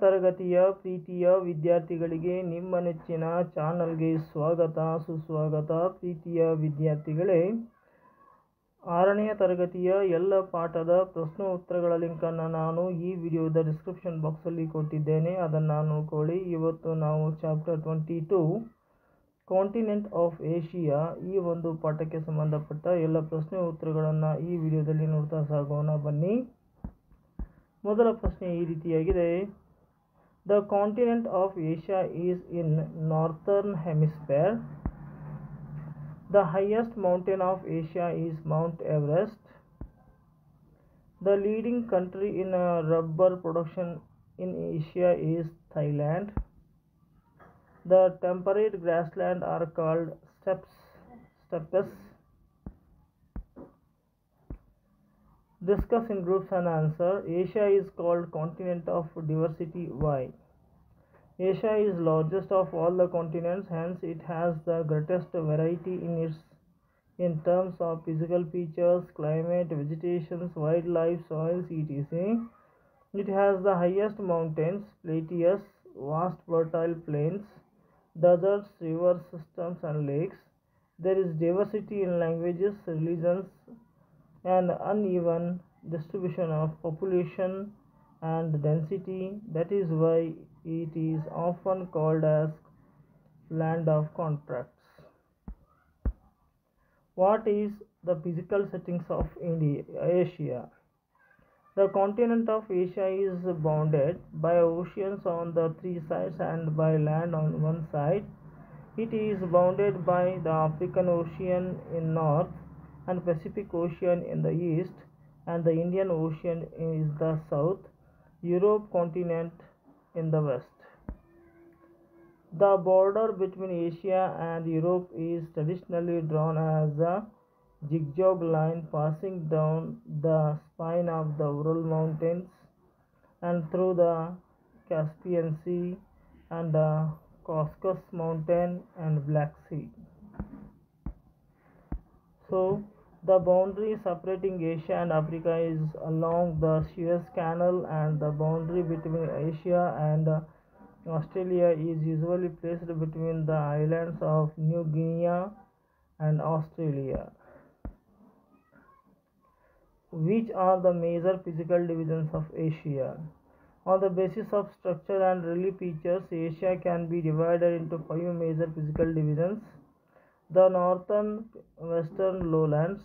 ತರಗತಿಯ ಪ್ರೀತಿಯ ವಿದ್ಯಾರ್ಥಿಗಳಿಗೆ ನಿಮ್ಮ ನೆಚ್ಚಿನ ಚಾನಲ್ಗೆ ಸ್ವಾಗತ, ಸುಸ್ವಾಗತ. ಪ್ರೀತಿಯ ವಿದ್ಯಾರ್ಥಿಗಳೇ ಆರನೆಯ ತರಗತಿಯ ಎಲ್ಲ ಪಾಠದ ಪ್ರಶ್ನೋತ್ತರಗಳ ಲಿಂಕನ್ನು ನಾನು ಈ ವಿಡಿಯೋದ ಡಿಸ್ಕ್ರಿಪ್ಷನ್ ಬಾಕ್ಸಲ್ಲಿ ಕೊಟ್ಟಿದ್ದೇನೆ. ಅದನ್ನು ನೋಡ್ಕೊಳ್ಳಿ ಇವತ್ತು ನಾವು chapter twenty two, continent of Asia ಈ ಒಂದು ಪಾಠಕ್ಕೆ ಸಂಬಂಧಪಟ್ಟ ಎಲ್ಲ ಪ್ರಶ್ನೆ ಉತ್ತರಗಳನ್ನು ಈ ವಿಡಿಯೋದಲ್ಲಿ ನೋಡ್ತಾ ಸಾಗೋಣ ಬನ್ನಿ. ಮೊದಲ ಪ್ರಶ್ನೆ ಈ ರೀತಿಯಾಗಿದೆ. The continent of Asia is in northern hemisphere. The highest mountain of Asia is Mount Everest. The leading country in uh, rubber production in Asia is Thailand. The temperate grasslands are called steppes. steppes. Discuss in groups and answer. Asia is called continent of diversity. Why? Asia is largest of all the continents, hence it has the greatest variety in its in terms of physical features, climate, vegetation, wildlife, soils, etc. It has the highest mountains, plateaus, vast fertile plains, deserts, river systems, and lakes. There is diversity in languages, religions, and uneven distribution of population and density. That is why it is often called as land of contracts. What is the physical settings of India, asia? The continent of asia is bounded by oceans on the three sides and by land on one side. It is bounded by the african ocean in north and Pacific Ocean in the east and the Indian Ocean is the south, Europe continent in the west. The border between Asia and Europe is traditionally drawn as a zigzag line passing down the spine of the Ural Mountains and through the Caspian Sea and the Caucasus Mountain and Black Sea. So, the boundary separating Asia and Africa is along the Suez Canal, and the boundary between Asia and Australia is usually placed between the islands of New Guinea and Australia. Which are the major physical divisions of Asia? On the basis of structure and relief features, Asia can be divided into five major physical divisions the northern western lowlands,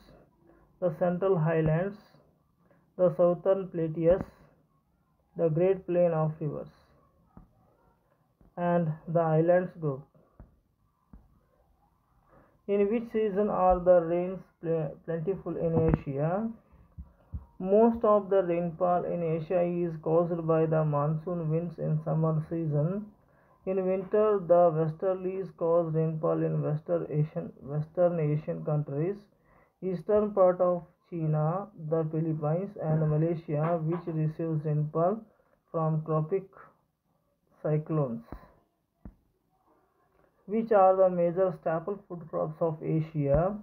the central highlands, the southern plateaus, the great plain of rivers, and the islands group. In which season are the rains plentiful in Asia? Most of the rainfall in Asia is caused by the monsoon winds in summer season. In winter, the westerlies cause rainfall in Western Asian, Western Asian countries, eastern part of China, the Philippines, and Malaysia, which receives rainfall from tropic cyclones. Which are the major staple food crops of Asia?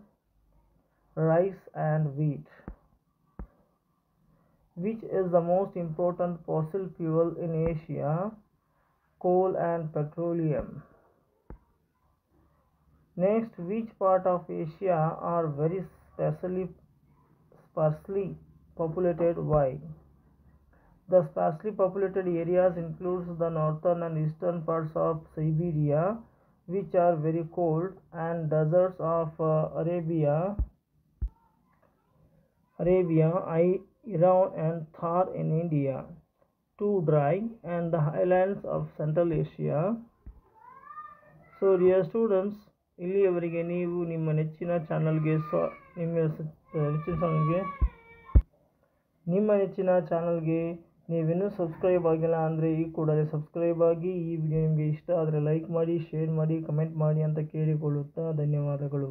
Rice and wheat. Which is the most important fossil fuel in Asia? Coal and petroleum. Next, which part of Asia are very sparsely, sparsely populated? Why? The sparsely populated areas includes the northern and eastern parts of Siberia, which are very cold, and deserts of uh, Arabia, Arabia, Iran, and Thar in India. Too dry and the highlands of Central Asia. So dear students ಇಲ್ಲಿಯವರೆಗೆ ನೀವು ನಿಮ್ಮ ನೆಚ್ಚಿನ ಚಾನಲ್ಗೆ ಸ ನಿಮ್ಮ ನೆಚ್ಚಿನ ಚಾನಲ್ಗೆ ನಿಮ್ಮ ನೆಚ್ಚಿನ ಚಾನಲ್ಗೆ ನೀವಿನ್ನೂ ಸಬ್ಸ್ಕ್ರೈಬ್ ಆಗಿಲ್ಲ ಅಂದರೆ ಈ ಕೂಡಲೇ ಸಬ್ಸ್ಕ್ರೈಬ್ ಆಗಿ ಈ ವಿಡಿಯೋ ನಿಮಗೆ ಇಷ್ಟ ಆದರೆ ಲೈಕ್ ಮಾಡಿ ಶೇರ್ ಮಾಡಿ ಕಮೆಂಟ್ ಮಾಡಿ ಅಂತ ಕೇಳಿಕೊಳ್ಳುತ್ತಾ ಧನ್ಯವಾದಗಳು